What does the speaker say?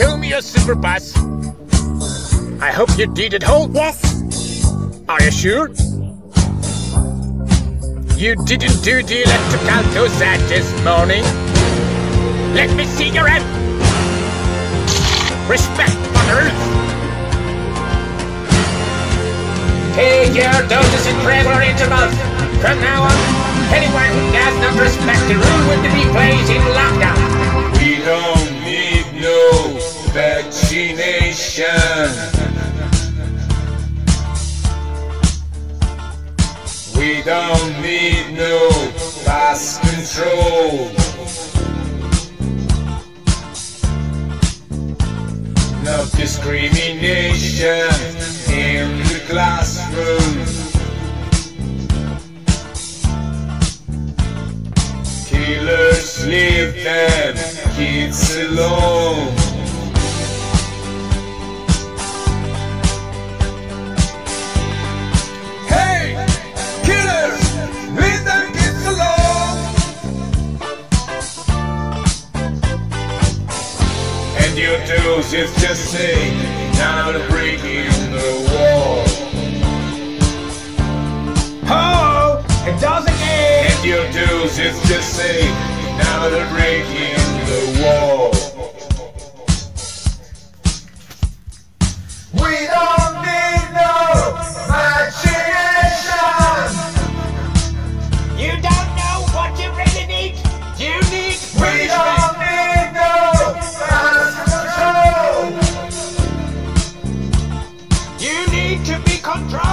your super bus. I hope you did it whole. Yes. Are you sure? You didn't do the electrical dosage this morning? Let me see your hand. Respect for the rules. Take your doses in regular intervals. From now on, anyone who does not respect the rule will be placed in lockdown. Vaccination. We don't need no pest control. No discrimination in the classroom. Killers leave them kids alone. your dose it's just say, time to break in the wall. Oh, it doesn't end. Hit your dose it's just say, now to break in the wall. We don't need no imagination. You don't. contract.